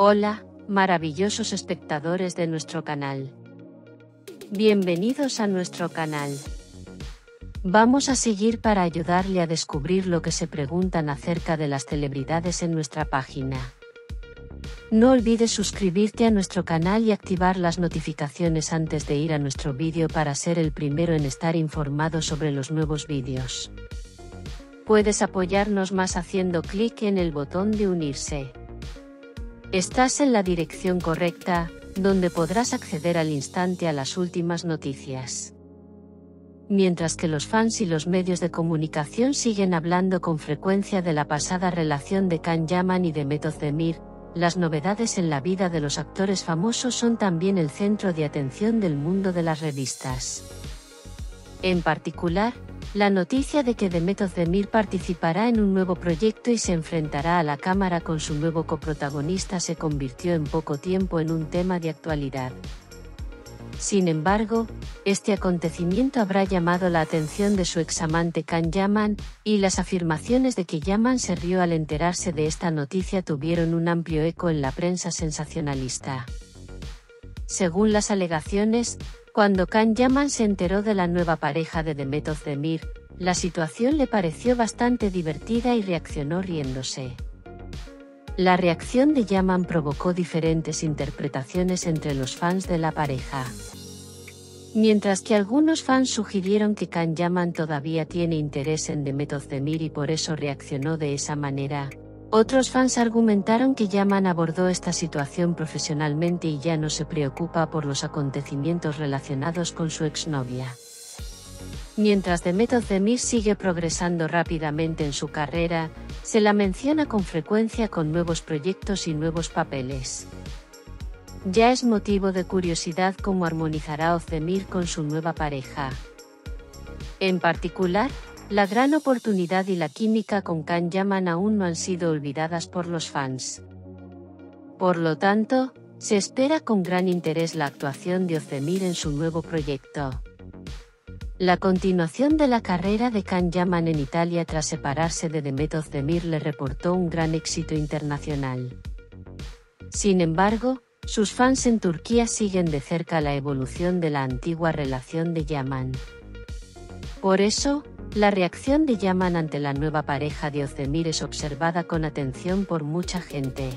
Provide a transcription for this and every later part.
Hola, maravillosos espectadores de nuestro canal. Bienvenidos a nuestro canal. Vamos a seguir para ayudarle a descubrir lo que se preguntan acerca de las celebridades en nuestra página. No olvides suscribirte a nuestro canal y activar las notificaciones antes de ir a nuestro vídeo para ser el primero en estar informado sobre los nuevos vídeos. Puedes apoyarnos más haciendo clic en el botón de unirse. Estás en la dirección correcta, donde podrás acceder al instante a las últimas noticias. Mientras que los fans y los medios de comunicación siguen hablando con frecuencia de la pasada relación de Kan Yaman y de Method Demir, las novedades en la vida de los actores famosos son también el centro de atención del mundo de las revistas. En particular, la noticia de que Demet Özdemir participará en un nuevo proyecto y se enfrentará a la cámara con su nuevo coprotagonista se convirtió en poco tiempo en un tema de actualidad. Sin embargo, este acontecimiento habrá llamado la atención de su examante Kan Yaman, y las afirmaciones de que Yaman se rió al enterarse de esta noticia tuvieron un amplio eco en la prensa sensacionalista. Según las alegaciones, cuando Kan Yaman se enteró de la nueva pareja de Demet Özdemir, la situación le pareció bastante divertida y reaccionó riéndose. La reacción de Yaman provocó diferentes interpretaciones entre los fans de la pareja. Mientras que algunos fans sugirieron que Kan Yaman todavía tiene interés en Demet Özdemir y por eso reaccionó de esa manera, otros fans argumentaron que Yaman abordó esta situación profesionalmente y ya no se preocupa por los acontecimientos relacionados con su exnovia. Mientras Demet Özdemir sigue progresando rápidamente en su carrera, se la menciona con frecuencia con nuevos proyectos y nuevos papeles. Ya es motivo de curiosidad cómo armonizará Özdemir con su nueva pareja. En particular, la gran oportunidad y la química con Kan Yaman aún no han sido olvidadas por los fans. Por lo tanto, se espera con gran interés la actuación de Ozdemir en su nuevo proyecto. La continuación de la carrera de Kan Yaman en Italia tras separarse de Demet Ozdemir le reportó un gran éxito internacional. Sin embargo, sus fans en Turquía siguen de cerca la evolución de la antigua relación de Yaman. Por eso, la reacción de Yaman ante la nueva pareja de Ozdemir es observada con atención por mucha gente.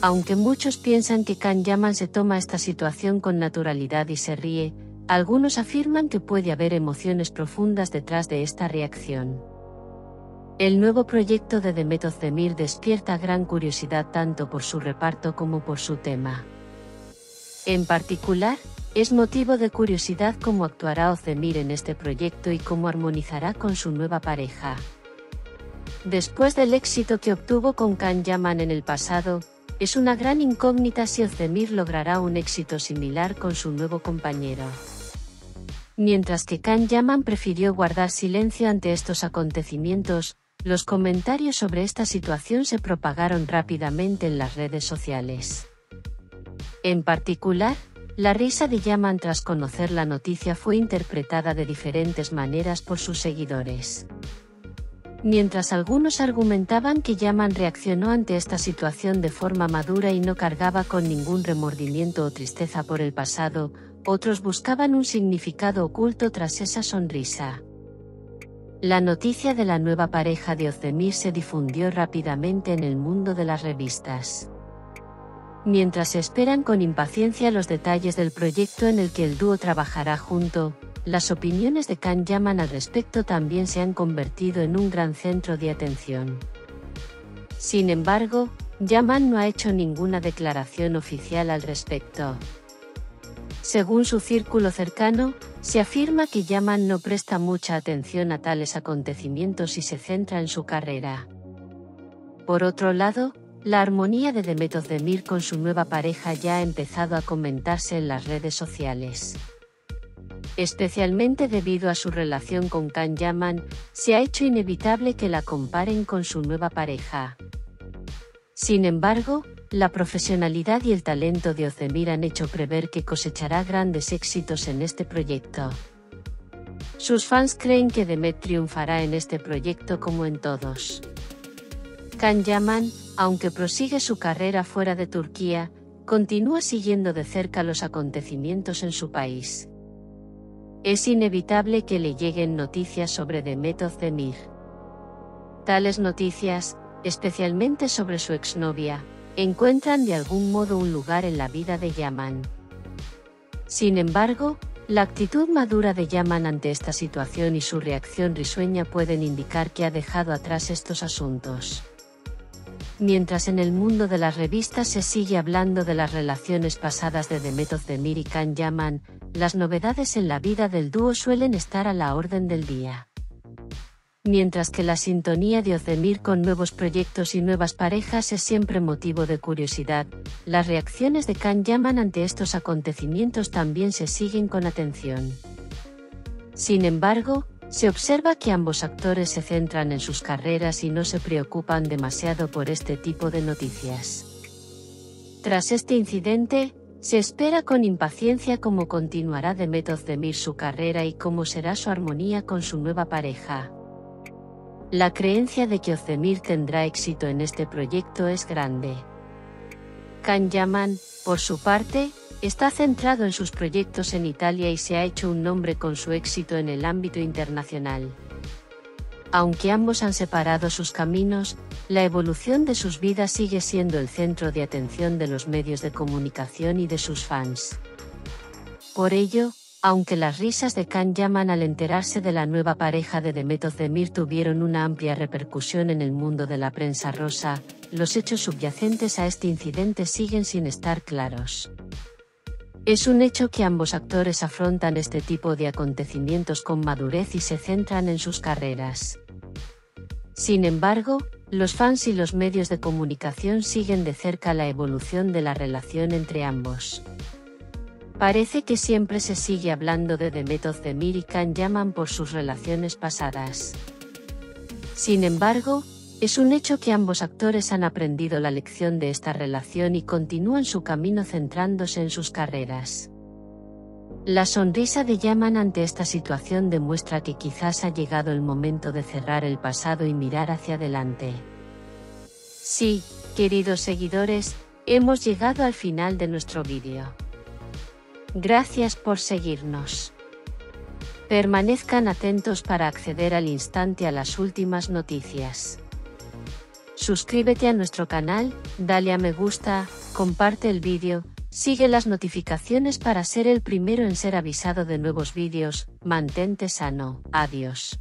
Aunque muchos piensan que Kan Yaman se toma esta situación con naturalidad y se ríe, algunos afirman que puede haber emociones profundas detrás de esta reacción. El nuevo proyecto de Demet Özdemir despierta gran curiosidad tanto por su reparto como por su tema. En particular, es motivo de curiosidad cómo actuará Ozdemir en este proyecto y cómo armonizará con su nueva pareja. Después del éxito que obtuvo con Kan Yaman en el pasado, es una gran incógnita si Ozdemir logrará un éxito similar con su nuevo compañero. Mientras que Kan Yaman prefirió guardar silencio ante estos acontecimientos, los comentarios sobre esta situación se propagaron rápidamente en las redes sociales. En particular, la risa de Yaman tras conocer la noticia fue interpretada de diferentes maneras por sus seguidores. Mientras algunos argumentaban que Yaman reaccionó ante esta situación de forma madura y no cargaba con ningún remordimiento o tristeza por el pasado, otros buscaban un significado oculto tras esa sonrisa. La noticia de la nueva pareja de Ozdemir se difundió rápidamente en el mundo de las revistas mientras esperan con impaciencia los detalles del proyecto en el que el dúo trabajará junto, las opiniones de Kan Yaman al respecto también se han convertido en un gran centro de atención. Sin embargo, Yaman no ha hecho ninguna declaración oficial al respecto. Según su círculo cercano, se afirma que Yaman no presta mucha atención a tales acontecimientos y se centra en su carrera. Por otro lado, la armonía de Demet Özdemir con su nueva pareja ya ha empezado a comentarse en las redes sociales. Especialmente debido a su relación con Kan Yaman, se ha hecho inevitable que la comparen con su nueva pareja. Sin embargo, la profesionalidad y el talento de Özdemir han hecho prever que cosechará grandes éxitos en este proyecto. Sus fans creen que Demet triunfará en este proyecto como en todos. Kan Yaman, aunque prosigue su carrera fuera de Turquía, continúa siguiendo de cerca los acontecimientos en su país. Es inevitable que le lleguen noticias sobre Demet Özdemir. Tales noticias, especialmente sobre su exnovia, encuentran de algún modo un lugar en la vida de Yaman. Sin embargo, la actitud madura de Yaman ante esta situación y su reacción risueña pueden indicar que ha dejado atrás estos asuntos. Mientras en el mundo de las revistas se sigue hablando de las relaciones pasadas de Demet Özdemir y Can Yaman, las novedades en la vida del dúo suelen estar a la orden del día. Mientras que la sintonía de Ozdemir con nuevos proyectos y nuevas parejas es siempre motivo de curiosidad, las reacciones de Khan Yaman ante estos acontecimientos también se siguen con atención. Sin embargo, se observa que ambos actores se centran en sus carreras y no se preocupan demasiado por este tipo de noticias. Tras este incidente, se espera con impaciencia cómo continuará Demet Ozdemir su carrera y cómo será su armonía con su nueva pareja. La creencia de que Ozdemir tendrá éxito en este proyecto es grande. Kan Yaman, por su parte, está centrado en sus proyectos en Italia y se ha hecho un nombre con su éxito en el ámbito internacional. Aunque ambos han separado sus caminos, la evolución de sus vidas sigue siendo el centro de atención de los medios de comunicación y de sus fans. Por ello, aunque las risas de Khan Yaman al enterarse de la nueva pareja de Demet Ozdemir tuvieron una amplia repercusión en el mundo de la prensa rosa, los hechos subyacentes a este incidente siguen sin estar claros. Es un hecho que ambos actores afrontan este tipo de acontecimientos con madurez y se centran en sus carreras. Sin embargo, los fans y los medios de comunicación siguen de cerca la evolución de la relación entre ambos. Parece que siempre se sigue hablando de Demet Ozdemir y Khan Yaman por sus relaciones pasadas. Sin embargo, es un hecho que ambos actores han aprendido la lección de esta relación y continúan su camino centrándose en sus carreras. La sonrisa de Yaman ante esta situación demuestra que quizás ha llegado el momento de cerrar el pasado y mirar hacia adelante. Sí, queridos seguidores, hemos llegado al final de nuestro vídeo. Gracias por seguirnos. Permanezcan atentos para acceder al instante a las últimas noticias. Suscríbete a nuestro canal, dale a me gusta, comparte el vídeo, sigue las notificaciones para ser el primero en ser avisado de nuevos vídeos, mantente sano, adiós.